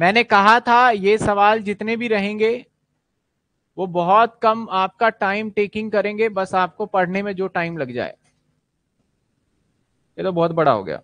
मैंने कहा था, ये सवाल जितने भी रहेंगे, वो बहुत कम आपका टाइम टेकिंग करेंगे, बस आपको पढ़ने में जो टाइम लग जाए। ये तो बहुत बड़ा हो गया।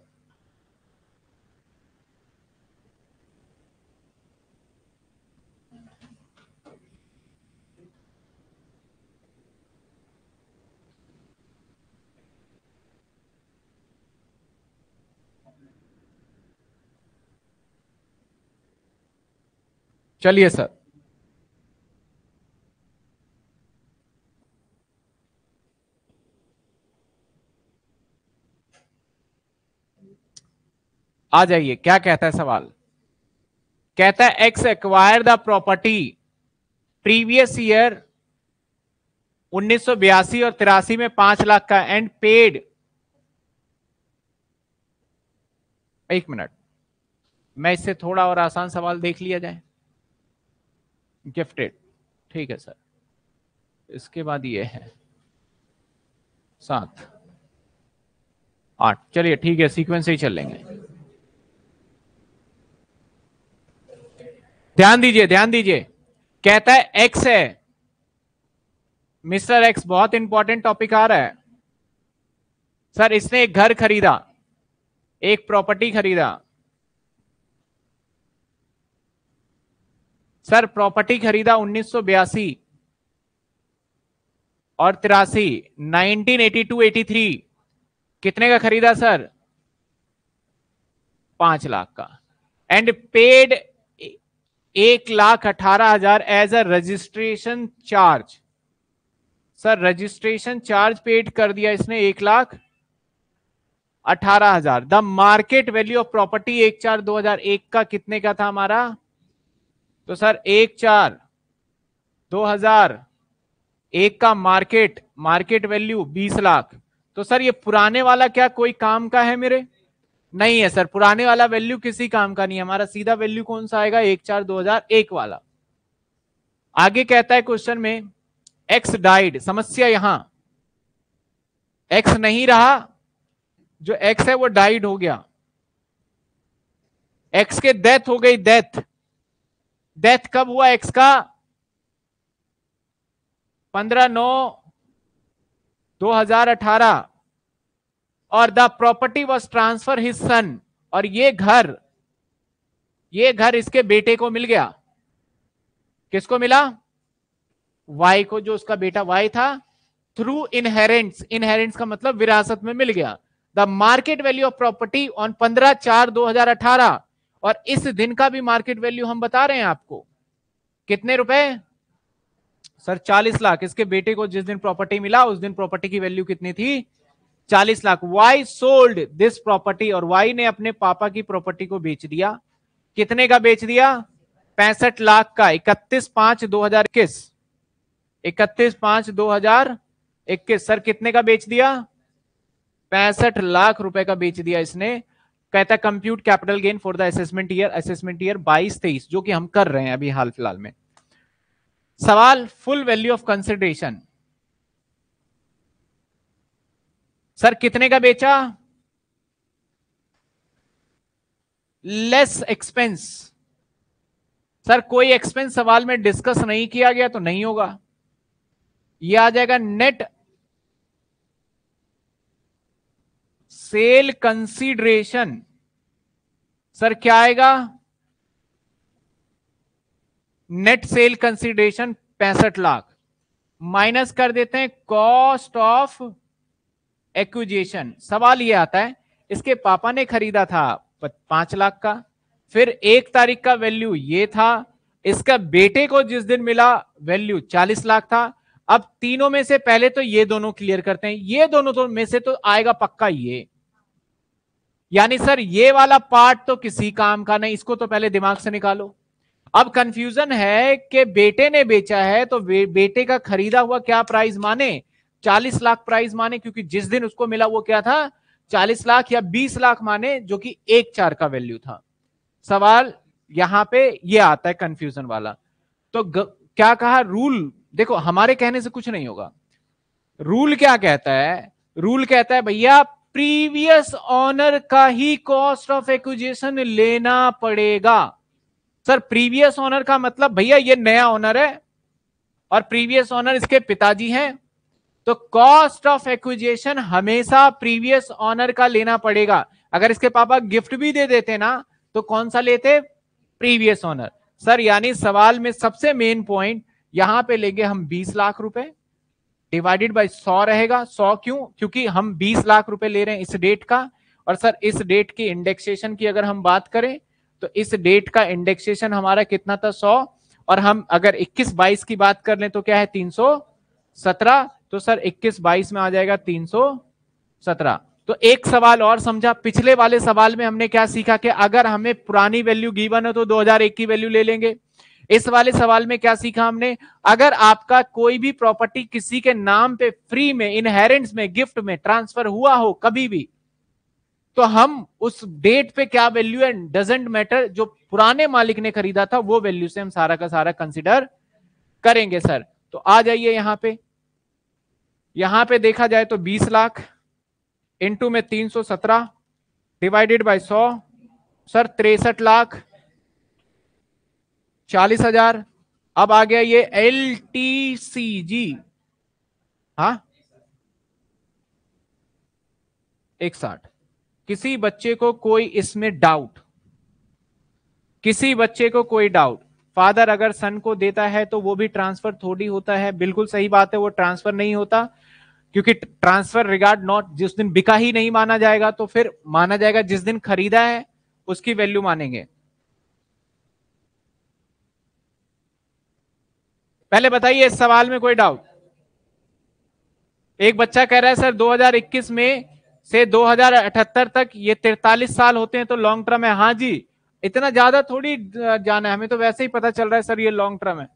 चलिए सर। आ जाइए, क्या कहता है सवाल? कहता है X acquire the property previous year 1982 और तिरासी में पाँच लाख का एंड पेड एक मिनट। मैं इससे थोड़ा और आसान सवाल देख लिया जाए। गिफ्टेड ठीक है सर इसके बाद ये है. सात. आठ. चलिए, ठीक है सीक्वेंस ही चल लेंगे ध्यान दीजिए ध्यान दीजिए. कहता है एक्स है. मिस्टर एक्स बहुत इंपॉर्टेंट टॉपिक आ रहा है. सर इसने एक घर खरीदा. एक प्रॉपर्टी खरीदा. सर प्रॉपर्टी खरीदा 1982 और तिरासी 1982-83 कितने का खरीदा सर? पाँच लाख का। एंड पेड एक लाख अठारह हज़ार as a registration charge sir registration charge paid कर दिया इसने एक लाख अठारह हज़ार। The market value of property एक चार दो हज़ार एक का कितने का था हमारा? तो सर, एक चार, दो हज़ार, एक का मार्केट मार्केट वैल्यू बीस लाख। तो सर, ये पुराने वाला क्या कोई काम का है मेरे? नहीं है सर, पुराने वाला वैल्यू किसी काम का नहीं है। हमारा सीधा वैल्यू कौन सा आएगा? एक चार, दो हज़ार, एक वाला। आगे कहता है क्वेश्चन में एक्स डाइड समस्या यहाँ। एक्स नहीं रहा, जो एक्स है वो डाइड हो गया। एक्स के डेथ हो गई डेथ डेथ कब हुआ एक्स का? पंद्रह नौ दो हज़ार अठारह। और the property was transfer his son. और ये घर ये घर इसके बेटे को मिल गया। किसको मिला? वाई को, जो उसका बेटा वाई था। थ्रू इनहेरेंट्स इनहेरेंट्स का मतलब विरासत में मिल गया। The market value of property on पंद्रह चार दो हज़ार अठारह। और इस दिन का भी मार्केट वैल्यू हम बता रहे हैं आपको। कितने रुपए? सर, चालीस लाख। इसके बेटे को जिस दिन प्रॉपर्टी मिला, उस दिन प्रॉपर्टी की वैल्यू कितनी थी? चालीस lakh. Y sold this property और वाई ने अपने पापा की प्रॉपर्टी को बेच दिया? कितने का बेच दिया? पैंसठ लाख का। इकतीस पाँच दो हज़ार इक्कीस। इकतीस पाँच दो हज़ार इक्कीस। सर, कितने का बेच दिया? पैंसठ लाख रुपए का बेच दिया इसने। कहता है compute capital gain for the assessment year assessment year 22 तेईस, जो कि हम कर रहे हैं अभी हाल फ़िलहाल में। सवाल full value of consideration sir, कितने का बेचा? लेस एक्सपेंस सर, कोई एक्सपेंस सवाल में डिस्कस नहीं किया गया तो नहीं होगा। यह आ जाएगा नेट सेल कंसीडरेशन। सर, क्या आएगा? नेट सेल कंसीडरेशन पैंसठ लाख। माइनस कर देते हैं कॉस्ट ऑफ़ एक्विजेशन। सवाल ये आता है, इसके पापा ने खरीदा था पाँच लाख का, फिर एक तारीख का वैल्यू ये था, इसका बेटे को जिस दिन मिला वैल्यू चालीस लाख था। अब तीनों में से पहले तो ये दोनों क्लियर करते हैं, ये दोनों तो में से तो आएगा पक्का ये। यानी सर ये वाला पार्ट तो किसी काम का नहीं इसको तो पहले दिमाग से निकालो। अब कंफ्यूजन है कि बेटे ने बेचा है तो बे, बेटे का खरीदा हुआ क्या प्राइस माने? चालीस लाख प्राइस माने क्योंकि जिस दिन उसको मिला वो क्या था? चालीस लाख या बीस लाख माने जो कि एक चार का वैल्यू था। सवाल यहाँ पे ये आता है कंफ्यूजन वाला। तो ग, क्या कहा? रूल देखो हमारे कहने से कुछ नहीं होगा। रूल क्या कहता है? रूल कहता है भैया प्रीवियस ऑनर का ही कॉस्ट ऑफ़ एक्विजिशन लेना पड़ेगा। सर, प्रीवियस ऑनर का मतलब भैया, ये नया ओनर है और प्रीवियस ऑनर इसके पिताजी हैं तो कॉस्ट ऑफ़ एक्विजिशन हमेशा प्रीवियस ऑनर का लेना पड़ेगा। अगर इसके पापा गिफ्ट भी दे देते ना तो कौन सा लेते? Previous owner. सर, यानी सवाल में सबसे मेन पॉइंट, यहाँ पे लेंगे हम 20 लाख रुपए। डिवाइडेड बाय 100 रहेगा। 100 क्यों? क्योंकि हम 20 लाख रुपए ले रहे हैं इस डेट का। और सर, इस डेट की इंडेक्सेशन की अगर हम बात करें तो इस डेट का इंडेक्सेशन हमारा कितना था? सौ। और हम अगर 21 22 की बात कर लें तो क्या है? 317 तो सर 21 22 में आ जाएगा 317 तो एक सवाल और समझा। पिछले वाले सवाल में हमने क्या सीखा कि अगर हमें पुरानी वैल्यू गिवन है तो 2001 की वैल्यू ले लेंगे। इस वाले सवाल में क्या सीखा हमने? अगर आपका कोई भी प्रॉपर्टी किसी के नाम पे फ्री में इनहेरेंस में गिफ्ट में ट्रांसफ़र हुआ हो कभी भी तो हम उस डेट पे क्या वैल्यू है डजेंट मैटर जो पुराने मालिक ने खरीदा था, वो वैल्यू से हम सारा का सारा कंसिडर करेंगे सर तो आ जाइए यहाँ पे। यहाँ पे देखा जाए तो 20 लाख इंटू में 317 डिवाइडेड बाय 100 सर तिरसठ लाख चालीस हज़ार। अब आ गया ये एल टी सी जी। हा? एक साठ किसी बच्चे को कोई इसमें डाउट किसी बच्चे को कोई डाउट फादर अगर सन को देता है तो वो भी ट्रांसफ़र थोड़ी होता है। बिल्कुल सही बात है, वो ट्रांसफ़र नहीं होता। क्योंकि ट्रांसफ़र रिगार्ड नॉट जिस दिन बिका ही नहीं माना जाएगा तो फिर माना जाएगा जिस दिन खरीदा है, उसकी वैल्यू मानेंगे। पहले बताइए इस सवाल में कोई डाउट एक बच्चा कह रहा है सर 2021 में से 2078 तक ये 43 साल होते हैं तो लॉन्ग टर्म है। हाँ जी इतना ज़्यादा थोड़ी जाना है। हमें तो वैसे ही पता चल रहा है सर ये लॉन्ग टर्म है।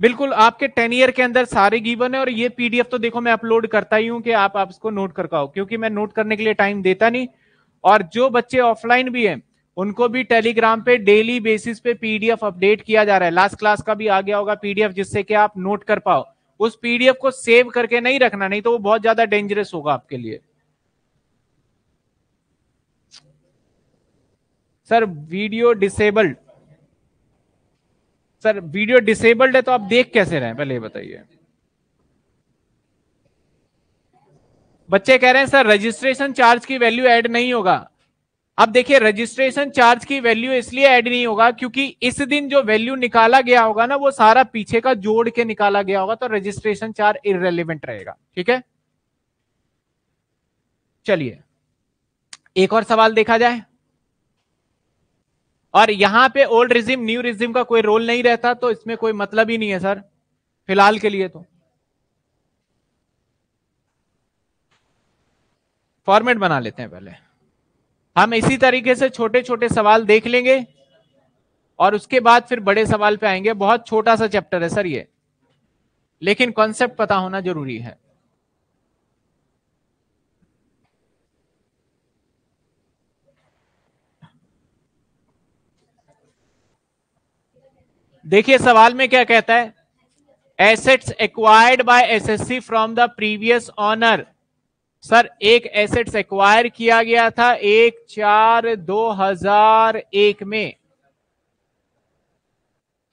बिल्कुल आपके टेन ईयर के अंदर सारे गिवन है और ये पीडीएफ तो देखो मैं अपलोड करता ही हूँ कि आप, आप इसको नोट कर पाओ क्योंकि मैं नोट करने के लिए टाइम देता नहीं। और जो बच्चे ऑफलाइन भी हैं उनको भी टेलीग्राम पे डेली बेसिस पे पीडीएफ अपडेट किया जा रहा है। लास्ट क्लास का भी आ गया होगा पीडीएफ जिससे कि आप नोट कर पाओ। उस पीडीएफ को सेव करके नहीं रखना, नहीं तो वो बहुत ज़्यादा डेंजरस होगा आपके लिए। Sir video disabled sir video disabled है तो आप देख कैसे रहे पहले बताइए। बच्चे कह रहे हैं, सर रजिस्ट्रेशन चार्ज की वैल्यू ऐड नहीं होगा। अब देखिए रजिस्ट्रेशन चार्ज की वैल्यू इसलिए ऐड नहीं होगा क्योंकि इस दिन जो वैल्यू निकाला गया होगा ना, वो सारा पीछे का जोड़ के निकाला गया होगा तो रजिस्ट्रेशन चार्ज इरेलीवेंट रहेगा। ठीक है? चलिए, एक और सवाल देखा जाए। और यहाँ पे ओल्ड रिजिम न्यू रिजिम का कोई रोल नहीं रहता तो इसमें कोई मतलब ही नहीं है, सर, फ़िलहाल के लिए तो। फॉर्मेट बना लेते हैं पहले। हम इसी तरीके से छोटे छोटे सवाल देख लेंगे और उसके बाद फिर बड़े सवाल पे आएँगे। बहुत छोटा सा चैप्टर है सर ये। लेकिन कॉन्सेप्ट पता होना ज़रूरी है। देखिए, सवाल में क्या कहता है? Assets acquired by SSC from the previous owner sir, एक एसेट्स एक्वायर किया गया था एक चार दो हज़ार एक में।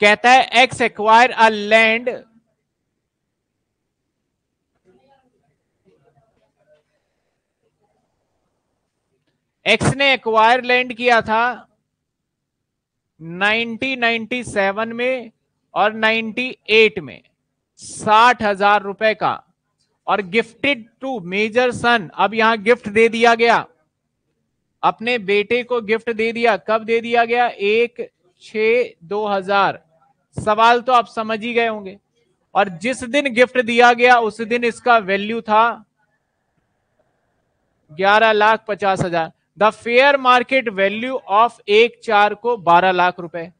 कहता है X acquire a land X ने एक्वायर लैंड किया था 1997 में और 98 में। साठ हज़ार रुपए का। और गिफ्टेड टू मेजर सन अब यहाँ गिफ्ट दे दिया गया। अपने बेटे को गिफ्ट दे दिया। कब दे दिया गया? एक छ दो हज़ार। सवाल तो आप समझ ही गए होंगे। और जिस दिन गिफ्ट दिया गया, उस दिन इसका वैल्यू था ग्यारह लाख पचास हज़ार। The fair market value of एक चार को बारह लाख रुपए।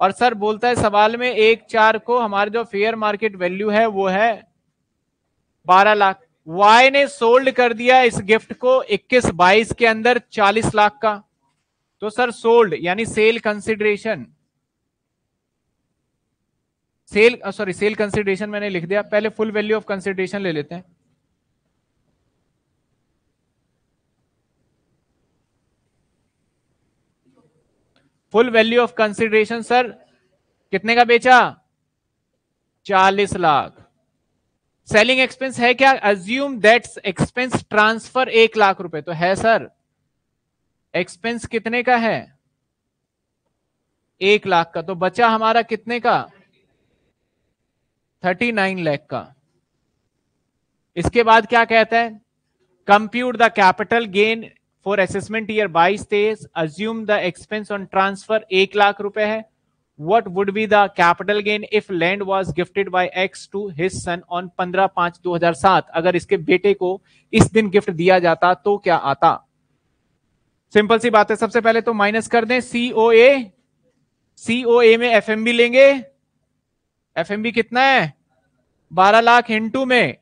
और सर बोलता है, सवाल में एक चार को हमारे जो फेयर मार्केट वैल्यू है, वो है बारह लाख। वाई ने सोल्ड कर दिया इस गिफ्ट को 21 22 के अंदर 40 लाख का। तो सर सोल्ड यानी sale consideration sale sorry sale consideration मैंने लिख दिया। पहले फुल वैल्यू ऑफ़ कंसिडरेशन ले लेते हैं। Full value of consideration sir, कितने का बेचा? चालीस लाख। सेलिंग एक्सपेंस है क्या? अज्यूम दैट्स एक्सपेंस ट्रांसफ़र एक लाख रुपए। तो है सर। एक्सपेंस कितने का है? एक लाख का। तो बचा हमारा कितने का? थर्टी नाइन लैख का। इसके बाद क्या कहता है? Compute the capital gain for assessment year बाईस तेईस assume the expense on transfer एक लाख रुपए है। What would be the capital gain if land was gifted by x to his son on 15 पाँच 2007 अगर इसके बेटे को इस दिन गिफ्ट दिया जाता तो क्या आता? सिंपल सी बात है। सबसे पहले तो माइनस कर दें। सीओ ए सीओ ए में एफ़ लेंगे। एफ़ कितना है? 12 लाख इंटू में।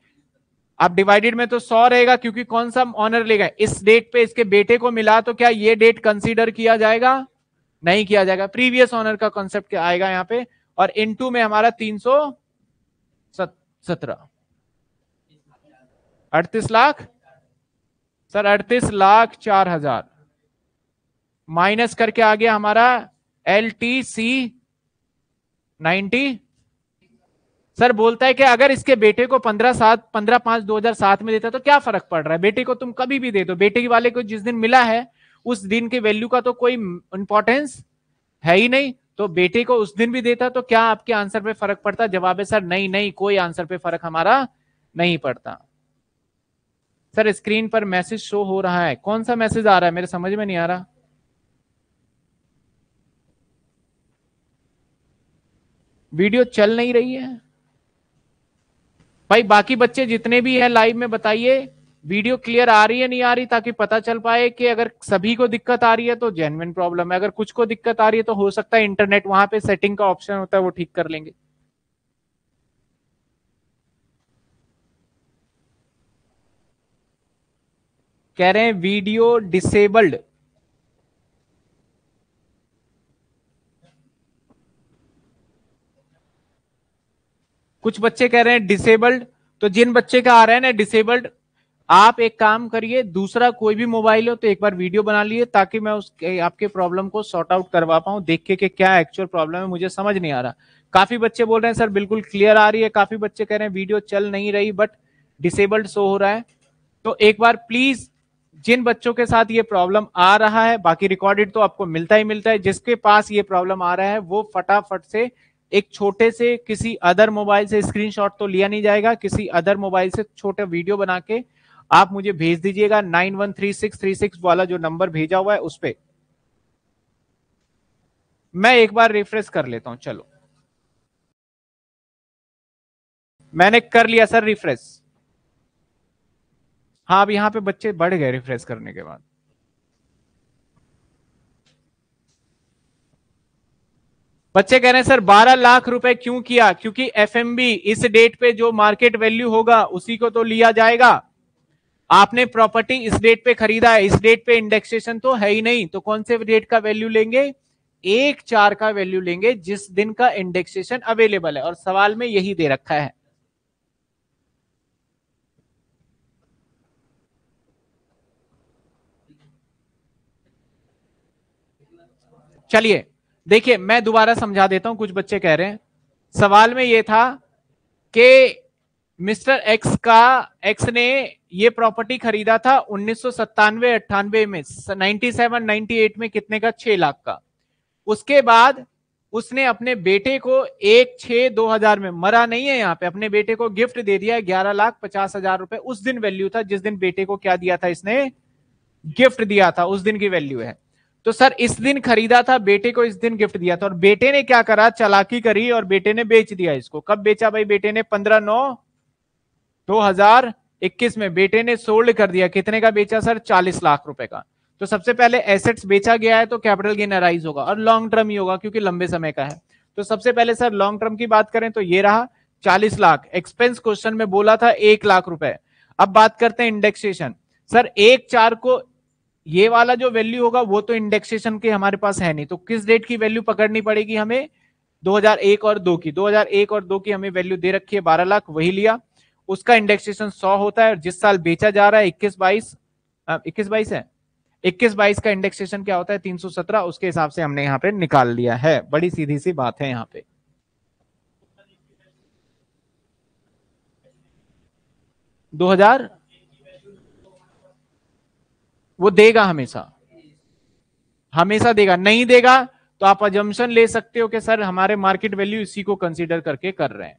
अब डिवाइडेड में तो 100 रहेगा, क्योंकि कौन सा ऑनर लेगा? इस डेट पे इसके बेटे को मिला तो क्या ये डेट कंसीडर किया जाएगा? नहीं किया जाएगा। प्रीवियस ऑनर का कॉन्सेप्ट आएगा यहाँ पे? और इनटू में हमारा तीन सौ सत्रह। अड़तीस लाख? सर, अड़तीस लाख चार हज़ार। माइनस करके आ गया हमारा L T C ninety. Sir, बोलता है कि अगर इसके बेटे को पंद्रह सात, पंद्रह पाँच दो हज़ार सात में देता तो क्या फ़र्क पड़ रहा है? बेटे को तुम कभी भी दे दो। बेटे वाले को जिस दिन मिला है उस दिन के वैल्यू का तो कोई इंपॉर्टेंस है ही नहीं। तो बेटे को उस दिन भी देता तो क्या आपके आंसर पे फ़र्क पड़ता? जवाब है, सर, नहीं नहीं, कोई आंसर पे फ़र्क हमारा नहीं पड़ता। सर स्क्रीन पर मैसेज शो हो रहा है। कौन सा मैसेज आ रहा है? मेरे समझ में नहीं आ रहा। वीडियो चल नहीं रही है। भाई, बाकी बच्चे जितने भी हैं लाइव में, बताइए। वीडियो क्लियर आ रही है, नहीं आ रही, ताकि पता चल पाए कि अगर सभी को दिक्कत आ रही है तो जेनविन प्रॉब्लम है। अगर कुछ को दिक्कत आ रही है तो हो सकता है इंटरनेट वहाँ पे सेटिंग का ऑप्शन होता है, वो ठीक कर लेंगे। कह रहे हैं, वीडियो डिसेबल्ड कुछ बच्चे कह रहे हैं डिसेबल्ड तो जिन बच्चे का आ रहा है ना डिसेबल्ड आप एक काम करिए, दूसरा कोई भी मोबाइल हो तो एक बार वीडियो बना लिए ताकि मैं उस आपके प्रॉब्लम को सॉर्ट आउट करवा पाऊँ, देख के कि क्या एक्चुअल प्रॉब्लम है, मुझे समझ नहीं आ रहा। काफ़ी बच्चे बोल रहे हैं, सर, बिल्कुल क्लियर आ रही है। काफ़ी बच्चे कह रहे हैं, वीडियो चल नहीं रही बट डिसेबल्ड शो हो रहा है। तो एक बार प्लीज़ जिन बच्चों के साथ ये प्रॉब्लम आ रहा है, बाकी रिकॉर्डेड तो आपको मिलता ही मिलता है, जिसके पास ये प्रॉब्लम आ रहा है, वो फटाफट से एक छोटे से किसी अदर मोबाइल से स्क्रीनशॉट तो लिया नहीं जाएगा, किसी अदर मोबाइल से छोटे वीडियो बना के आप मुझे भेज दीजिएगा nine one three six three six वाला जो नंबर भेजा हुआ है उस पर मैं एक बार रिफ्रेश कर लेता हूँ, चलो। मैंने कर लिया सर रिफ्रेश। हाँ अब यहाँ पे बच्चे बढ़ गए रिफ्रेश करने के बाद। बच्चे कह रहे हैं, सर 12 लाख रुपए क्यों किया? क्योंकि एफएमबी इस डेट पे जो मार्केट वैल्यू होगा, उसी को तो लिया जाएगा। आपने प्रॉपर्टी इस डेट पे खरीदा है, इस डेट पे इंडेक्सेशन तो है ही नहीं तो कौन से डेट का वैल्यू लेंगे? एक चार का वैल्यू लेंगे, जिस दिन का इंडेक्सेशन अवेलेबल है, और सवाल में यही दे रखा है। चलिए, देखिए, मैं दोबारा समझा देता हूँ, कुछ बच्चे कह रहे हैं। सवाल में यह था कि मिस्टर एक्स का एक्स ने ये प्रॉपर्टी खरीदा था उन्नीस सौ अट्ठानवे में 97 98 में कितने का? छह लाख का। उसके बाद उसने अपने बेटे को एक छह दो हज़ार में, मरा नहीं है यहाँ पे, अपने बेटे को गिफ्ट दे दिया, ग्यारह लाख पचास हज़ार रुपए। उस दिन वैल्यू था, जिस दिन बेटे को क्या दिया था इसने? गिफ्ट दिया था, उस दिन की वैल्यू है। तो सर, इस दिन खरीदा था, बेटे को इस दिन गिफ्ट दिया था। और बेटे ने क्या करा? चलाकी करी और बेटे ने बेच दिया इसको। कब बेचा भाई? बेटे ने पंद्रह नौ 2021 में बेटे ने सोल्ड कर दिया। कितने का बेचा सर? 40 लाख रुपए का। तो सबसे पहले एसेट्स बेचा गया है तो कैपिटल गेन अराइज होगा और लॉन्ग टर्म ही होगा क्योंकि लंबे समय का है। तो सबसे पहले सर लॉन्ग टर्म की बात करें तो ये रहा 40 लाख। एक्सपेंस क्वेश्चन में बोला था एक लाख रुपए। अब बात करते हैं इंडेक्सेशन सर एक चार को ये वाला जो वैल्यू होगा वो तो इंडेक्सेशन के हमारे पास है नहीं। तो किस डेट की वैल्यू पकड़नी पड़ेगी हमें? 2001 और दो की। 2001 और दो की हमें वैल्यू दे रखी है 12 लाख, वही लिया। उसका इंडेक्सेशन सौ होता है और जिस साल बेचा जा रहा है इक्कीस बाईस इक्कीस बाईस है, इक्कीस बाईस का इंडेक्सेशन क्या होता है? 317 उसके हिसाब से हमने यहाँ पे निकाल लिया है। बड़ी सीधी सी बात है यहाँ पे। दो हज़ार? वो देगा हमेशा। हमेशा देगा। नहीं देगा तो आप अजम्पन ले सकते हो कि, सर, हमारे मार्केट वैल्यू इसी को कंसीडर करके कर रहे हैं।